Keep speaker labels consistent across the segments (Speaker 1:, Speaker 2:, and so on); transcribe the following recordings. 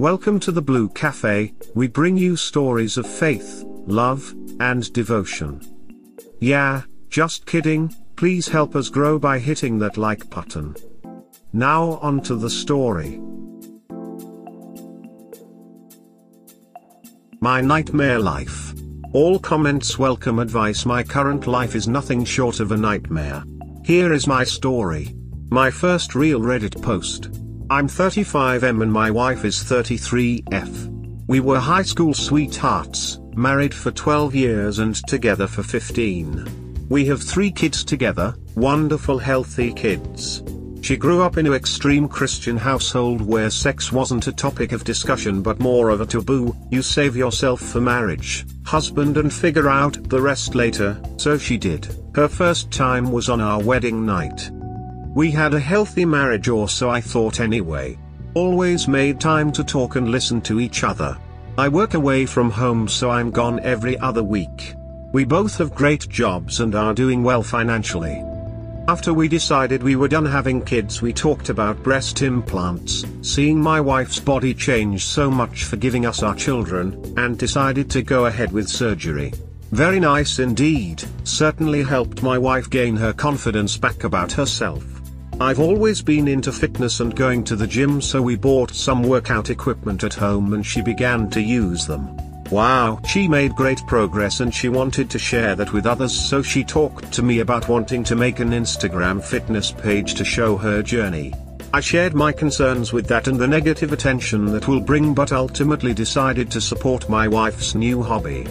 Speaker 1: Welcome to the Blue Cafe, we bring you stories of faith, love, and devotion. Yeah, just kidding, please help us grow by hitting that like button. Now on to the story. My nightmare life. All comments welcome advice my current life is nothing short of a nightmare. Here is my story. My first real Reddit post. I'm 35M and my wife is 33F. We were high school sweethearts, married for 12 years and together for 15. We have three kids together, wonderful healthy kids. She grew up in an extreme Christian household where sex wasn't a topic of discussion but more of a taboo, you save yourself for marriage, husband and figure out the rest later, so she did. Her first time was on our wedding night. We had a healthy marriage or so I thought anyway. Always made time to talk and listen to each other. I work away from home so I'm gone every other week. We both have great jobs and are doing well financially. After we decided we were done having kids we talked about breast implants, seeing my wife's body change so much for giving us our children, and decided to go ahead with surgery. Very nice indeed, certainly helped my wife gain her confidence back about herself. I've always been into fitness and going to the gym so we bought some workout equipment at home and she began to use them. Wow, she made great progress and she wanted to share that with others so she talked to me about wanting to make an Instagram fitness page to show her journey. I shared my concerns with that and the negative attention that will bring but ultimately decided to support my wife's new hobby.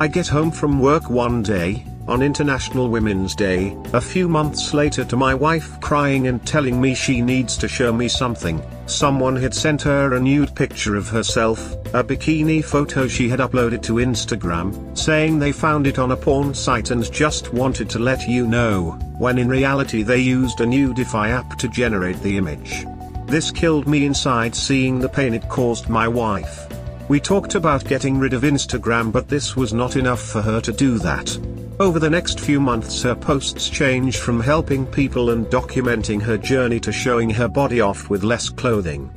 Speaker 1: I get home from work one day, on International Women's Day, a few months later to my wife crying and telling me she needs to show me something. Someone had sent her a nude picture of herself, a bikini photo she had uploaded to Instagram, saying they found it on a porn site and just wanted to let you know, when in reality they used a Nudify app to generate the image. This killed me inside seeing the pain it caused my wife. We talked about getting rid of Instagram but this was not enough for her to do that. Over the next few months her posts changed from helping people and documenting her journey to showing her body off with less clothing.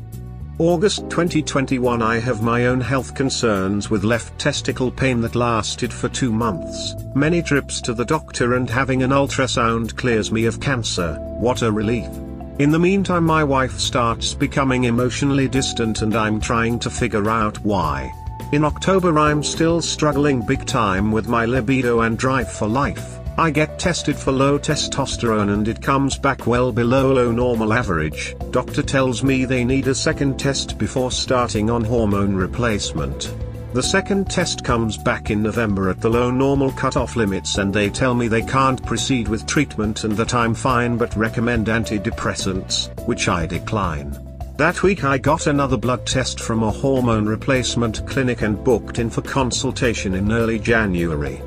Speaker 1: August 2021 I have my own health concerns with left testicle pain that lasted for two months, many trips to the doctor and having an ultrasound clears me of cancer, what a relief. In the meantime my wife starts becoming emotionally distant and I'm trying to figure out why. In October I'm still struggling big time with my libido and drive for life. I get tested for low testosterone and it comes back well below low normal average. Doctor tells me they need a second test before starting on hormone replacement. The second test comes back in November at the low normal cutoff limits and they tell me they can't proceed with treatment and that I'm fine but recommend antidepressants, which I decline. That week I got another blood test from a hormone replacement clinic and booked in for consultation in early January.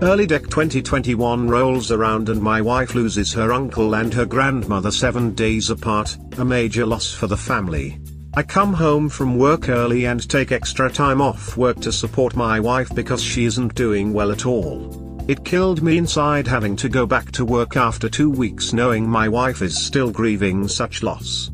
Speaker 1: Early Dec 2021 rolls around and my wife loses her uncle and her grandmother seven days apart, a major loss for the family. I come home from work early and take extra time off work to support my wife because she isn't doing well at all. It killed me inside having to go back to work after two weeks knowing my wife is still grieving such loss.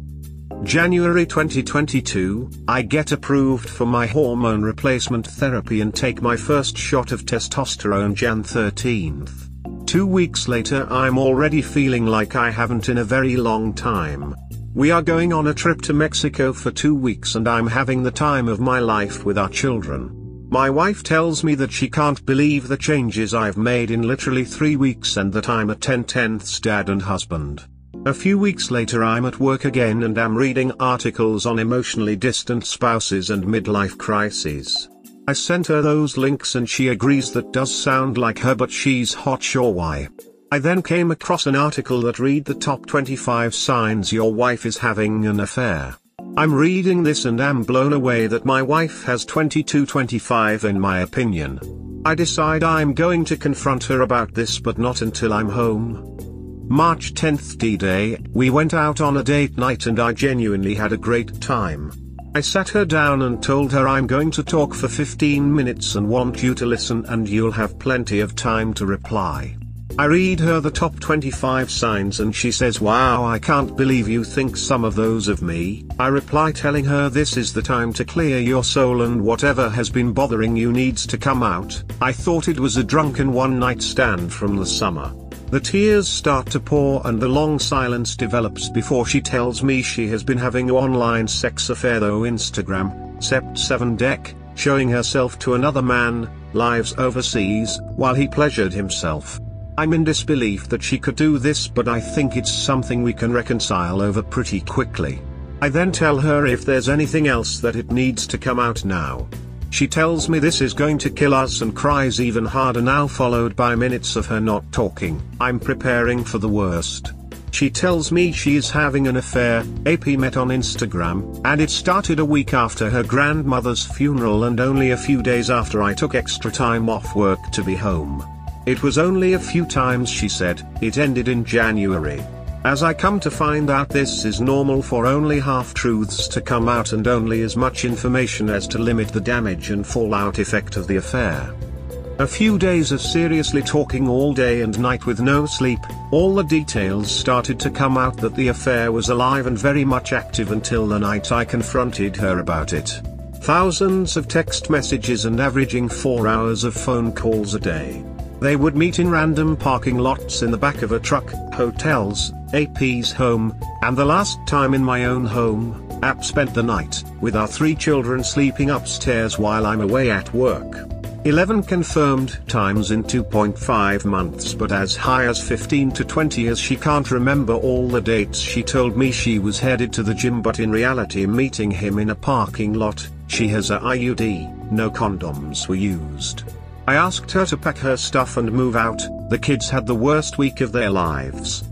Speaker 1: January 2022, I get approved for my hormone replacement therapy and take my first shot of testosterone Jan 13th. Two weeks later I'm already feeling like I haven't in a very long time. We are going on a trip to Mexico for two weeks and I'm having the time of my life with our children. My wife tells me that she can't believe the changes I've made in literally three weeks and that I'm a 10 tenths dad and husband. A few weeks later I'm at work again and am reading articles on emotionally distant spouses and midlife crises. I sent her those links and she agrees that does sound like her but she's hot sure why. I then came across an article that read the top 25 signs your wife is having an affair. I'm reading this and am blown away that my wife has 22-25 in my opinion. I decide I'm going to confront her about this but not until I'm home. March 10th D-Day, we went out on a date night and I genuinely had a great time. I sat her down and told her I'm going to talk for 15 minutes and want you to listen and you'll have plenty of time to reply. I read her the top 25 signs and she says wow I can't believe you think some of those of me. I reply telling her this is the time to clear your soul and whatever has been bothering you needs to come out. I thought it was a drunken one night stand from the summer. The tears start to pour and the long silence develops before she tells me she has been having an online sex affair though Instagram, Sept 7 deck, showing herself to another man, lives overseas, while he pleasured himself. I'm in disbelief that she could do this but I think it's something we can reconcile over pretty quickly. I then tell her if there's anything else that it needs to come out now. She tells me this is going to kill us and cries even harder now followed by minutes of her not talking. I'm preparing for the worst. She tells me she is having an affair, AP met on Instagram, and it started a week after her grandmother's funeral and only a few days after I took extra time off work to be home. It was only a few times she said, it ended in January. As I come to find out this is normal for only half-truths to come out and only as much information as to limit the damage and fallout effect of the affair. A few days of seriously talking all day and night with no sleep, all the details started to come out that the affair was alive and very much active until the night I confronted her about it. Thousands of text messages and averaging 4 hours of phone calls a day. They would meet in random parking lots in the back of a truck, hotels, AP's home, and the last time in my own home, AP spent the night, with our three children sleeping upstairs while I'm away at work. 11 confirmed times in 2.5 months but as high as 15 to 20 as she can't remember all the dates she told me she was headed to the gym but in reality meeting him in a parking lot, she has a IUD, no condoms were used. I asked her to pack her stuff and move out, the kids had the worst week of their lives.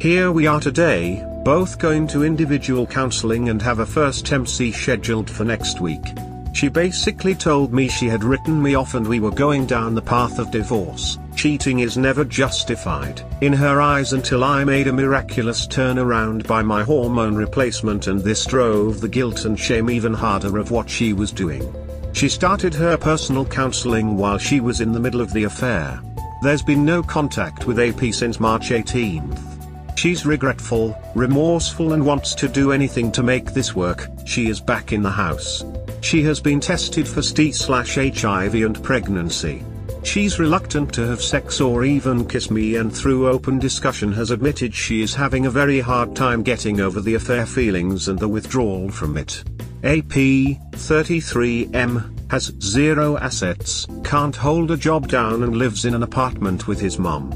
Speaker 1: Here we are today, both going to individual counseling and have a first MC scheduled for next week. She basically told me she had written me off and we were going down the path of divorce. Cheating is never justified in her eyes until I made a miraculous turnaround by my hormone replacement and this drove the guilt and shame even harder of what she was doing. She started her personal counseling while she was in the middle of the affair. There's been no contact with AP since March 18th. She's regretful, remorseful and wants to do anything to make this work, she is back in the house. She has been tested for ST-HIV and pregnancy. She's reluctant to have sex or even kiss me and through open discussion has admitted she is having a very hard time getting over the affair feelings and the withdrawal from it. AP, 33M, has zero assets, can't hold a job down and lives in an apartment with his mom.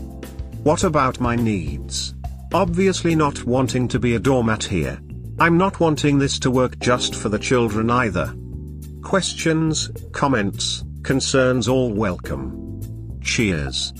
Speaker 1: What about my needs? Obviously not wanting to be a doormat here. I'm not wanting this to work just for the children either. Questions, comments, concerns all welcome. Cheers.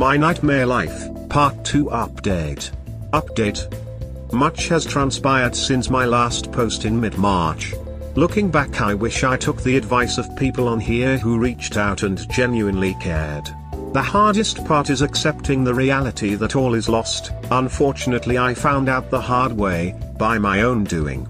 Speaker 1: My Nightmare Life, Part 2 Update. Update. Much has transpired since my last post in mid-March. Looking back I wish I took the advice of people on here who reached out and genuinely cared. The hardest part is accepting the reality that all is lost, unfortunately I found out the hard way, by my own doing.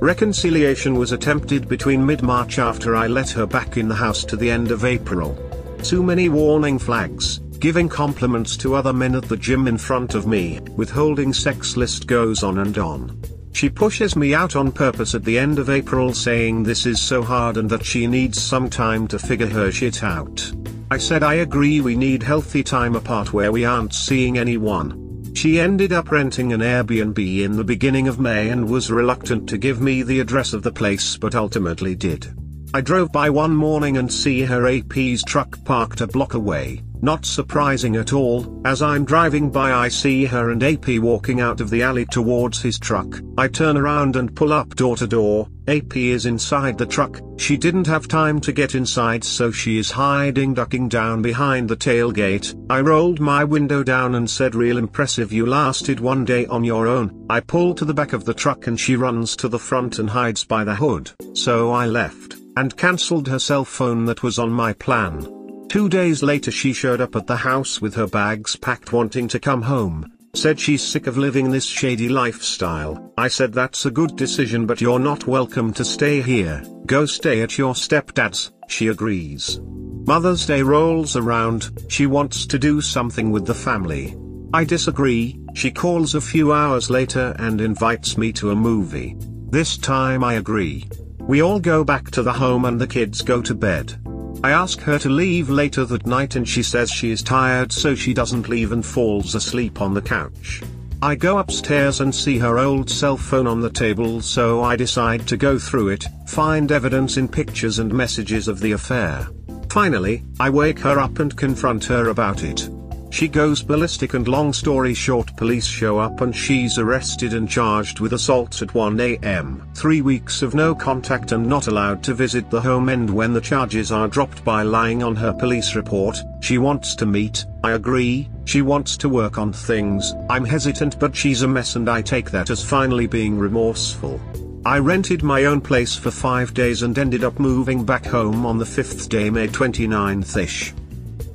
Speaker 1: Reconciliation was attempted between mid-March after I let her back in the house to the end of April. Too many warning flags, giving compliments to other men at the gym in front of me, withholding sex list goes on and on. She pushes me out on purpose at the end of April saying this is so hard and that she needs some time to figure her shit out. I said I agree we need healthy time apart where we aren't seeing anyone. She ended up renting an Airbnb in the beginning of May and was reluctant to give me the address of the place but ultimately did. I drove by one morning and see her AP's truck parked a block away. Not surprising at all, as I'm driving by I see her and AP walking out of the alley towards his truck. I turn around and pull up door to door, AP is inside the truck, she didn't have time to get inside so she is hiding ducking down behind the tailgate. I rolled my window down and said real impressive you lasted one day on your own. I pull to the back of the truck and she runs to the front and hides by the hood. So I left, and cancelled her cell phone that was on my plan. Two days later she showed up at the house with her bags packed wanting to come home, said she's sick of living this shady lifestyle. I said that's a good decision but you're not welcome to stay here, go stay at your stepdad's, she agrees. Mother's Day rolls around, she wants to do something with the family. I disagree, she calls a few hours later and invites me to a movie. This time I agree. We all go back to the home and the kids go to bed. I ask her to leave later that night and she says she is tired so she doesn't leave and falls asleep on the couch. I go upstairs and see her old cell phone on the table so I decide to go through it, find evidence in pictures and messages of the affair. Finally, I wake her up and confront her about it. She goes ballistic and long story short police show up and she's arrested and charged with assault at 1 am. Three weeks of no contact and not allowed to visit the home end when the charges are dropped by lying on her police report, she wants to meet, I agree, she wants to work on things, I'm hesitant but she's a mess and I take that as finally being remorseful. I rented my own place for five days and ended up moving back home on the fifth day May 29th-ish.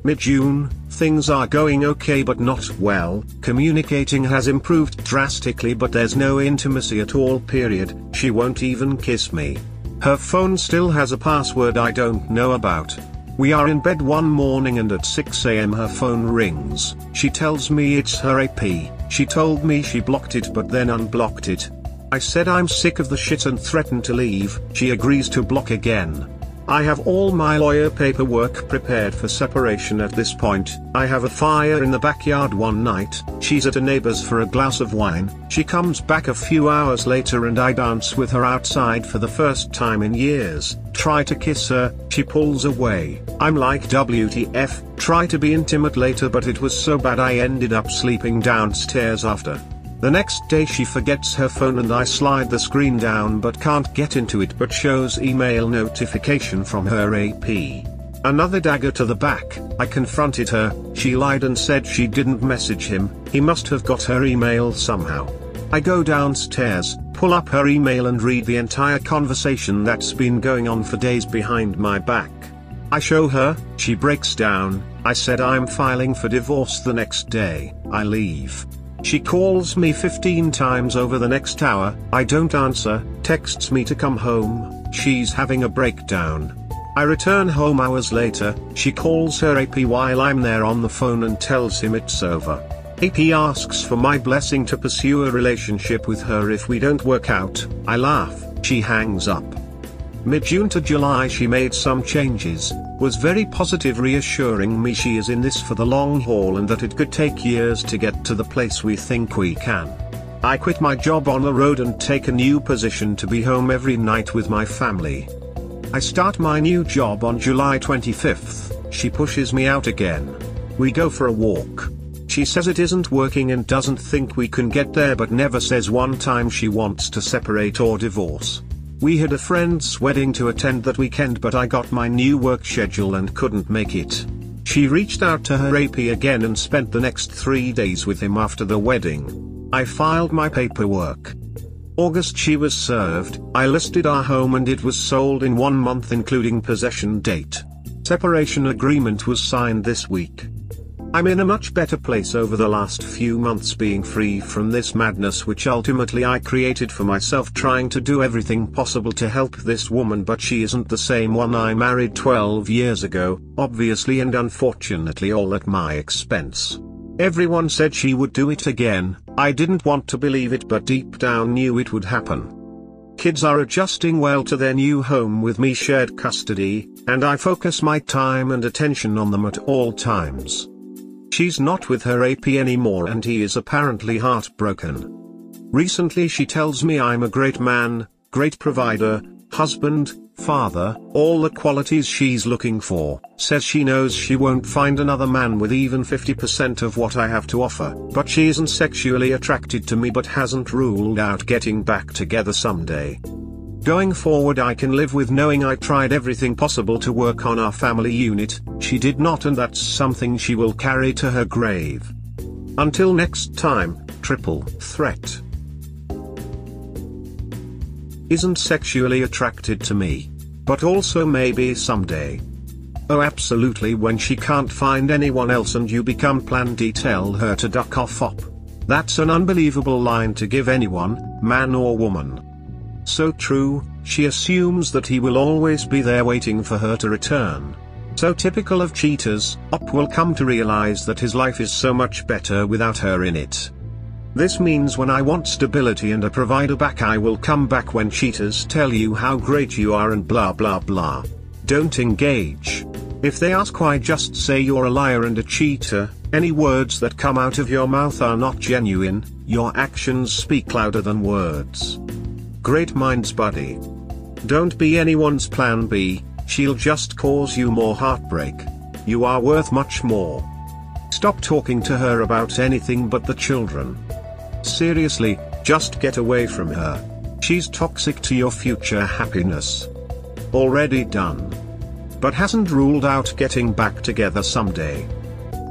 Speaker 1: Mid-June, things are going okay but not well, communicating has improved drastically but there's no intimacy at all period, she won't even kiss me. Her phone still has a password I don't know about. We are in bed one morning and at 6am her phone rings, she tells me it's her AP, she told me she blocked it but then unblocked it. I said I'm sick of the shit and threatened to leave, she agrees to block again. I have all my lawyer paperwork prepared for separation at this point. I have a fire in the backyard one night, she's at a neighbor's for a glass of wine, she comes back a few hours later and I dance with her outside for the first time in years, try to kiss her, she pulls away, I'm like WTF, try to be intimate later but it was so bad I ended up sleeping downstairs after. The next day she forgets her phone and I slide the screen down but can't get into it but shows email notification from her AP. Another dagger to the back, I confronted her, she lied and said she didn't message him, he must have got her email somehow. I go downstairs, pull up her email and read the entire conversation that's been going on for days behind my back. I show her, she breaks down, I said I'm filing for divorce the next day, I leave. She calls me 15 times over the next hour, I don't answer, texts me to come home, she's having a breakdown. I return home hours later, she calls her AP while I'm there on the phone and tells him it's over. AP asks for my blessing to pursue a relationship with her if we don't work out, I laugh, she hangs up. Mid-June to July she made some changes, was very positive reassuring me she is in this for the long haul and that it could take years to get to the place we think we can. I quit my job on the road and take a new position to be home every night with my family. I start my new job on July 25th, she pushes me out again. We go for a walk. She says it isn't working and doesn't think we can get there but never says one time she wants to separate or divorce. We had a friend's wedding to attend that weekend but I got my new work schedule and couldn't make it. She reached out to her AP again and spent the next three days with him after the wedding. I filed my paperwork. August she was served, I listed our home and it was sold in one month including possession date. Separation agreement was signed this week. I'm in a much better place over the last few months being free from this madness which ultimately I created for myself trying to do everything possible to help this woman but she isn't the same one I married 12 years ago, obviously and unfortunately all at my expense. Everyone said she would do it again, I didn't want to believe it but deep down knew it would happen. Kids are adjusting well to their new home with me shared custody, and I focus my time and attention on them at all times. She's not with her AP anymore and he is apparently heartbroken. Recently she tells me I'm a great man, great provider, husband, father, all the qualities she's looking for, says she knows she won't find another man with even 50% of what I have to offer, but she isn't sexually attracted to me but hasn't ruled out getting back together someday. Going forward I can live with knowing I tried everything possible to work on our family unit, she did not and that's something she will carry to her grave. Until next time, triple threat. Isn't sexually attracted to me. But also maybe someday. Oh absolutely when she can't find anyone else and you become plan D tell her to duck off op. That's an unbelievable line to give anyone, man or woman. So true, she assumes that he will always be there waiting for her to return. So typical of cheaters, Op will come to realize that his life is so much better without her in it. This means when I want stability and a provider back I will come back when cheaters tell you how great you are and blah blah blah. Don't engage. If they ask why just say you're a liar and a cheater, any words that come out of your mouth are not genuine, your actions speak louder than words. Great minds buddy. Don't be anyone's plan B, she'll just cause you more heartbreak. You are worth much more. Stop talking to her about anything but the children. Seriously, just get away from her. She's toxic to your future happiness. Already done. But hasn't ruled out getting back together someday.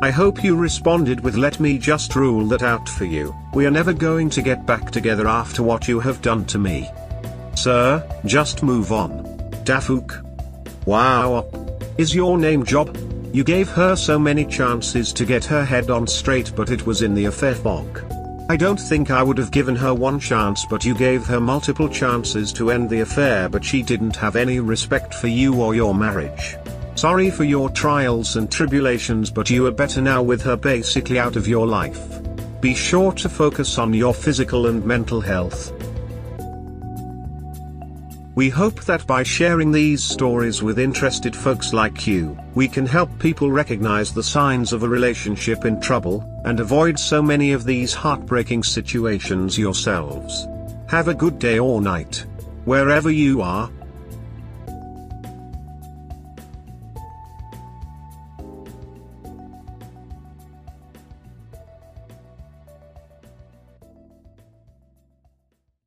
Speaker 1: I hope you responded with let me just rule that out for you, we are never going to get back together after what you have done to me. Sir, just move on. Dafuk. Wow. Is your name Job? You gave her so many chances to get her head on straight but it was in the affair fog. I don't think I would have given her one chance but you gave her multiple chances to end the affair but she didn't have any respect for you or your marriage. Sorry for your trials and tribulations but you are better now with her basically out of your life. Be sure to focus on your physical and mental health. We hope that by sharing these stories with interested folks like you, we can help people recognize the signs of a relationship in trouble, and avoid so many of these heartbreaking situations yourselves. Have a good day or night. Wherever you are,